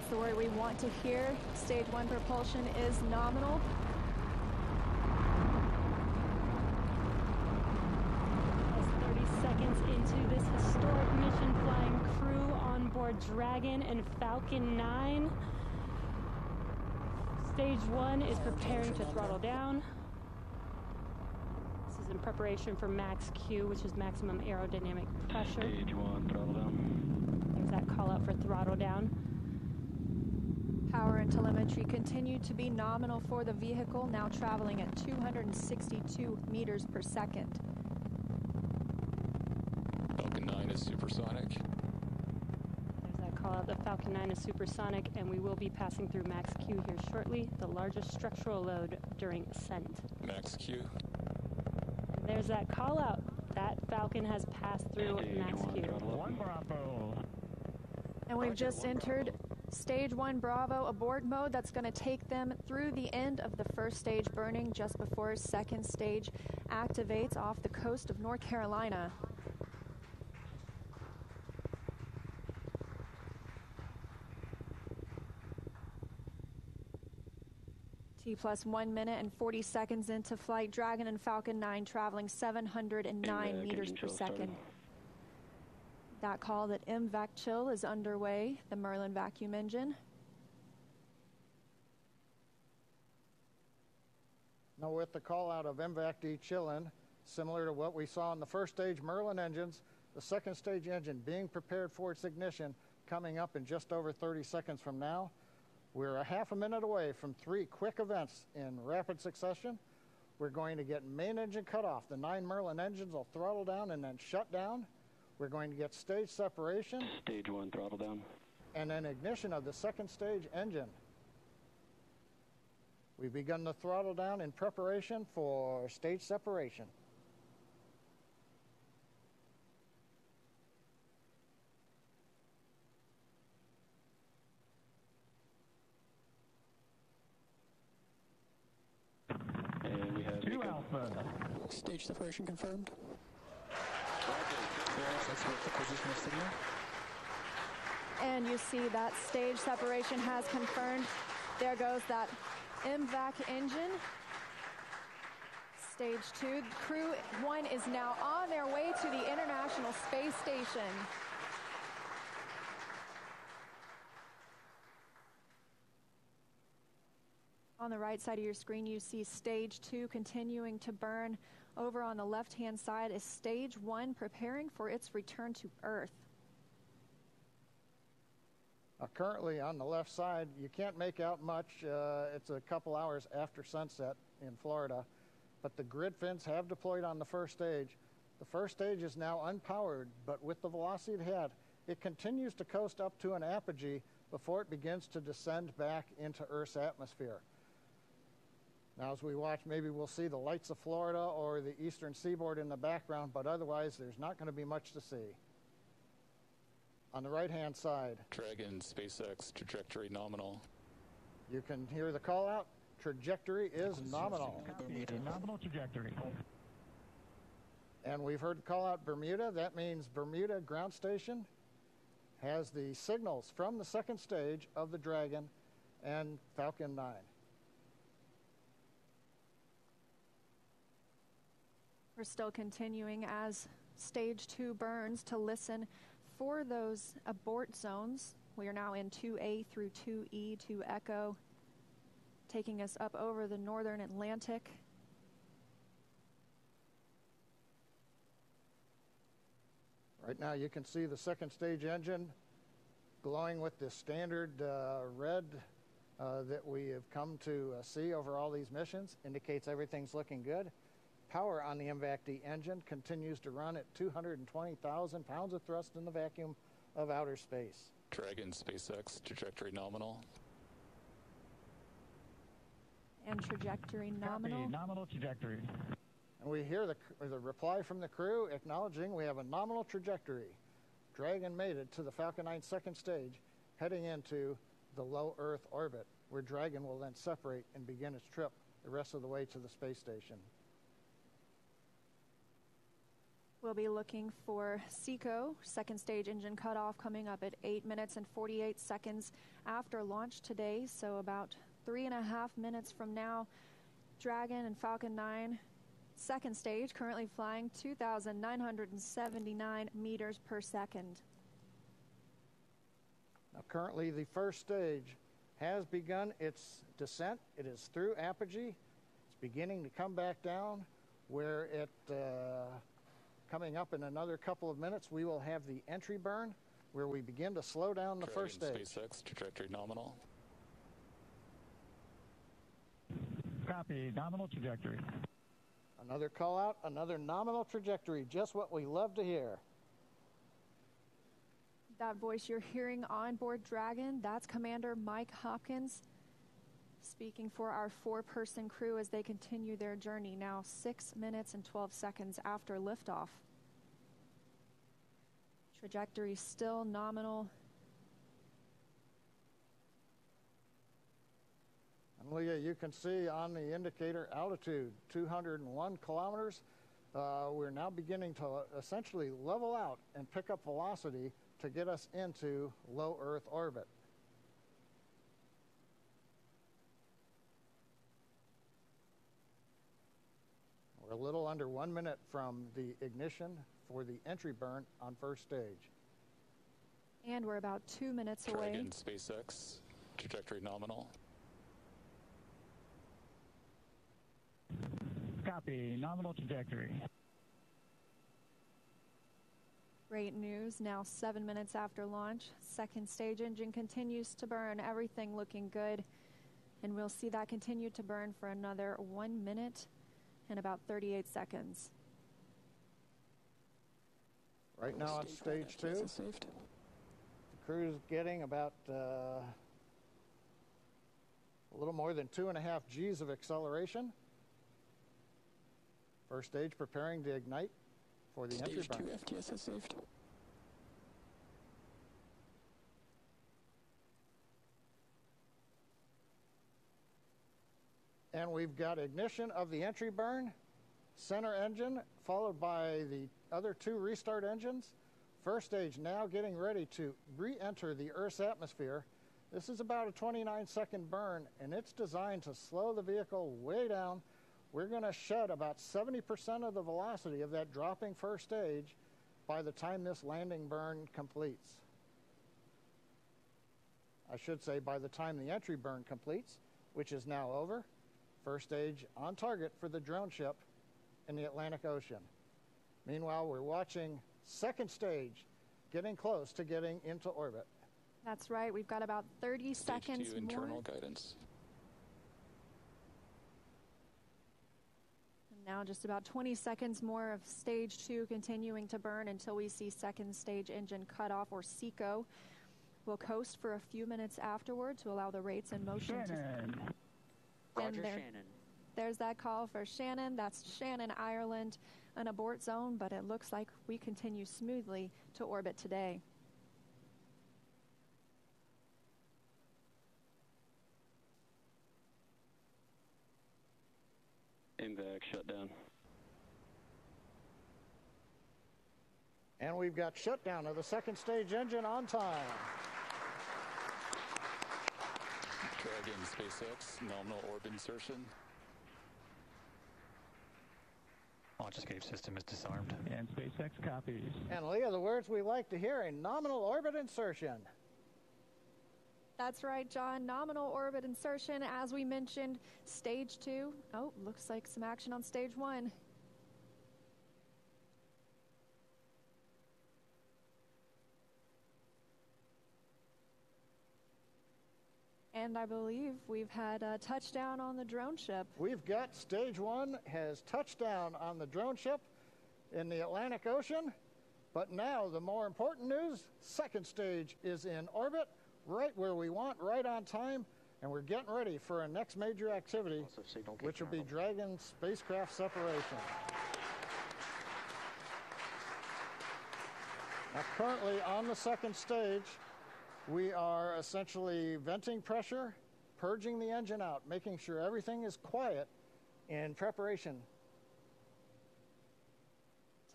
That's the word we want to hear. Stage one propulsion is nominal. 30 seconds into this historic mission, flying crew on board Dragon and Falcon 9. Stage one is preparing to throttle down. This is in preparation for max Q, which is maximum aerodynamic pressure. Stage one, throttle down. There's that call out for throttle down. Power and telemetry continue to be nominal for the vehicle, now traveling at 262 meters per second. Falcon 9 is supersonic. There's that call out. The Falcon 9 is supersonic, and we will be passing through max Q here shortly, the largest structural load during ascent. Max Q. And there's that call out. That Falcon has passed through max Q. One Bravo. And we've just entered stage one Bravo abort mode. That's going to take them through the end of the first stage burning just before second stage activates off the coast of North Carolina. T plus one minute and 40 seconds into flight. Dragon and Falcon 9 traveling 709 And, uh, meters per started. That call that MVAC chill is underway, the Merlin vacuum engine. Now, with the call out of MVAC-D chillin, similar to what we saw in the first stage Merlin engines, the second stage engine being prepared for its ignition coming up in just over 30 seconds from now. We're a half a minute away from three quick events in rapid succession. We're going to get main engine cut off. The nine Merlin engines will throttle down and then shut down. We're going to get stage separation Stage one, throttle down. and then ignition of the second stage engine. We've begun the throttle down in preparation for stage separation. And we have Two Alpha. Stage separation confirmed. And you see that stage separation has confirmed. There goes that MVAC engine. Stage two. Crew one is now on their way to the International Space Station. On the right side of your screen, you see stage two continuing to burn. Over on the left hand side is stage one preparing for its return to Earth. Uh, currently on the left side, you can't make out much. Uh, it's a couple hours after sunset in Florida, but the grid fins have deployed on the first stage. The first stage is now unpowered, but with the velocity it had, it continues to coast up to an apogee before it begins to descend back into Earth's atmosphere. Now, as we watch, maybe we'll see the lights of Florida or the eastern seaboard in the background, but otherwise, there's not going to be much to see. On the right hand side, Dragon, SpaceX, trajectory nominal. you can hear the call out. Trajectory is nominal. Copy. Nominal trajectory. And we've heard the call out Bermuda. That means Bermuda ground station has the signals from the second stage of the Dragon and Falcon 9. We're still continuing as stage two burns to listen for those abort zones. We are now in 2A through 2E to Echo, taking us up over the northern Atlantic. Right now, you can see the second stage engine glowing with the standard uh, red uh, that we have come to uh, see over all these missions. Indicates everything's looking good. Power on the MVAC-D engine continues to run at 220,000 pounds of thrust in the vacuum of outer space. Dragon, SpaceX, trajectory nominal. And trajectory Copy. nominal. Nominal trajectory. And we hear the, the reply from the crew acknowledging we have a nominal trajectory. Dragon made it to the Falcon 9 second stage, heading into the low Earth orbit, where Dragon will then separate and begin its trip the rest of the way to the space station. We'll be looking for SECO, second stage engine cutoff, coming up at 8 minutes and 48 seconds after launch today. So, about three and a half minutes from now, Dragon and Falcon 9, second stage, currently flying 2,979 meters per second. Now, currently, the first stage has begun its descent. It is through apogee. It's beginning to come back down where it. Uh, Coming up in another couple of minutes, we will have the entry burn where we begin to slow down the Dragon first stage. SpaceX, trajectory nominal. Copy. Nominal trajectory. Another call out, another nominal trajectory, just what we love to hear. That voice you're hearing on board Dragon, that's Commander Mike Hopkins speaking for our four person crew as they continue their journey now 6 minutes and 12 seconds after liftoff. Trajectory still nominal. And Leah, you can see on the indicator altitude 201 kilometers. Uh, we're now beginning to essentially level out and pick up velocity to get us into low Earth orbit. We're a little under one minute from the ignition for the entry burn on first stage. And we're about two minutes away. Dragon SpaceX, trajectory nominal. Copy. Nominal trajectory. Great news. Now, seven minutes after launch, second stage engine continues to burn. Everything looking good. And we'll see that continue to burn for another one minute and about 38 seconds. Right now on stage two, the crew's getting about uh, a little more than two and a half G's of acceleration. First stage preparing to ignite for the entry Stage burn. two FTS is safed. And we've got ignition of the entry burn, center engine, followed by the other two restart engines. First stage now getting ready to re enter the Earth's atmosphere. This is about a 29 second burn, and it's designed to slow the vehicle way down. We're going to shed about 70% of the velocity of that dropping first stage by the time this landing burn completes. I should say by the time the entry burn completes, which is now over. First stage on target for the drone ship in the Atlantic Ocean. Meanwhile, we're watching second stage getting close to getting into orbit. That's right. We've got about 30 Stage seconds two internal more. guidance. And now just about 20 seconds more of stage two continuing to burn until we see second stage engine cutoff or SECO. We'll coast for a few minutes afterward to allow the rates in motion to Shannon. And Roger there- Shannon. There's that call for Shannon. That's Shannon, Ireland, an abort zone, but it looks like we continue smoothly to orbit today. MVAC shut down. And we've got shutdown of the second stage engine on time. Dragon SpaceX, nominal orb insertion. Launch escape system is disarmed. And SpaceX copies. And Leah, the words we like to hear in nominal orbit insertion. That's right, John. Nominal orbit insertion, as we mentioned, stage two. Oh, looks like some action on stage one. And I believe we've had a touchdown on the drone ship. We've got stage one has touchdown on the drone ship in the Atlantic Ocean. But now, the more important news second stage is in orbit, right where we want, right on time. And we're getting ready for our next major activity, which will be. Dragon spacecraft separation. Now, currently on the second stage, we are essentially venting pressure, purging the engine out, making sure everything is quiet in preparation.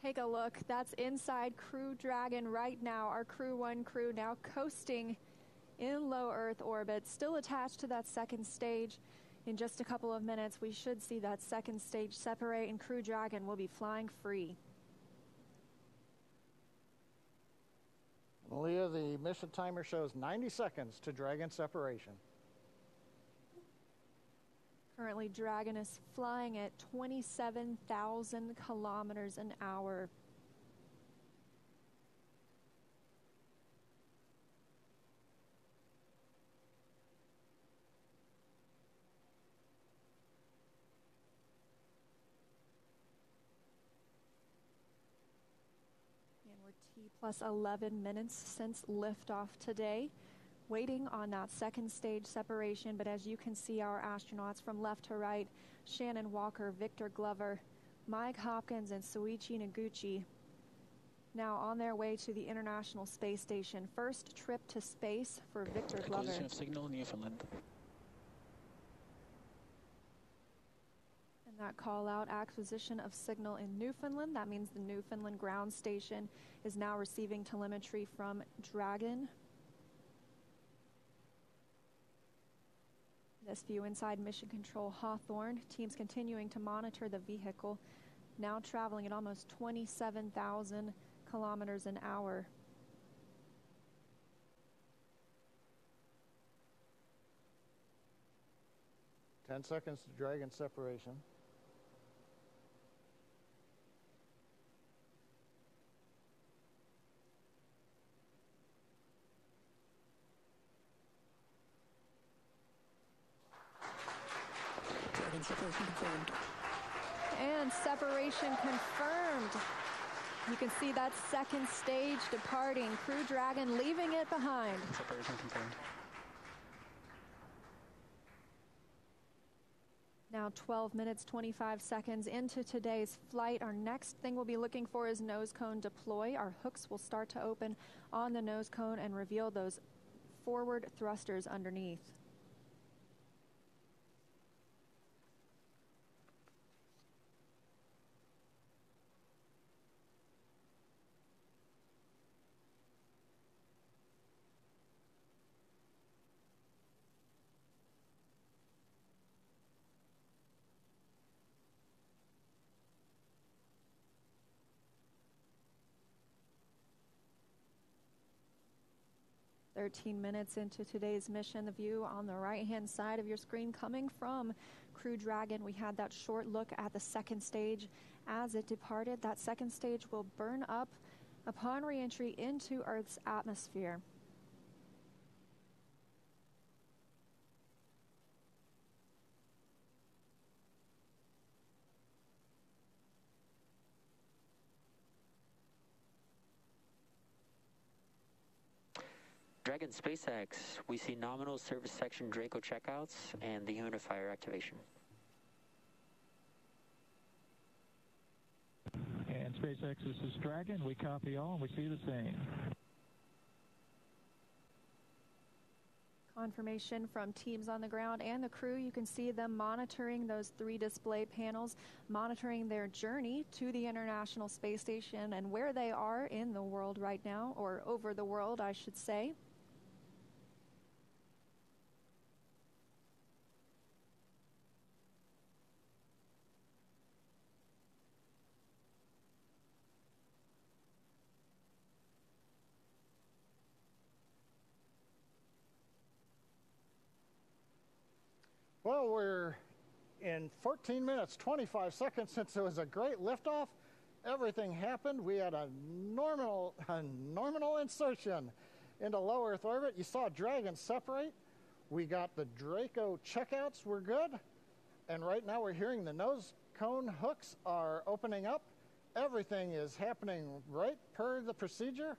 Take a look. That's inside Crew Dragon right now. Our Crew 1 crew now coasting in low Earth orbit, still attached to that second stage. In just a couple of minutes, we should see that second stage separate, and Crew Dragon will be flying free. Leah, the mission timer shows 90 seconds to Dragon separation. Currently, Dragon is flying at 27,000 kilometers an hour. And we're T plus 11 minutes since liftoff today waiting on that second stage separation. But as you can see, our astronauts from left to right Shannon Walker, Victor Glover, Mike Hopkins, and Soichi Noguchi now on their way to the International Space Station. First trip to space for Victor Glover. Acquisition of signal Newfoundland. That call out acquisition of signal in Newfoundland. That means the Newfoundland ground station is now receiving telemetry from Dragon. This view inside Mission Control Hawthorne. Teams continuing to monitor the vehicle, now traveling at almost 27,000 kilometers an hour. Ten seconds to Dragon separation. Dragon separation confirmed. And separation confirmed. You can see that second stage departing. Crew Dragon leaving it behind. Separation confirmed. Now 12 minutes 25 seconds into today's flight. Our next thing we'll be looking for is nose cone deploy. Our hooks will start to open on the nose cone and reveal those forward thrusters underneath. Thirteen minutes into today's mission, the view on the right-hand side of your screen coming from Crew Dragon. We had that short look at the second stage as it departed. That second stage will burn up upon reentry into Earth's atmosphere. Dragon SpaceX, we see nominal service section Draco checkouts and the humidifier activation. And SpaceX, this is Dragon. We copy all and we see the same. Confirmation from teams on the ground and the crew. You can see them monitoring those three display panels, monitoring their journey to the International Space Station and where they are in the world right now, or over the world, I should say. Well, we're in 14 minutes, 25 seconds since it was a great liftoff. Everything happened. We had a normal, a normal insertion into low Earth orbit. You saw Dragon separate. We got the Draco checkouts were good. And right now we're hearing the nose cone hooks are opening up. Everything is happening right per the procedure.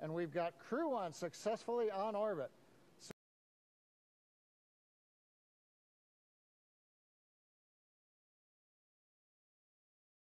And we've got Crew One successfully on orbit.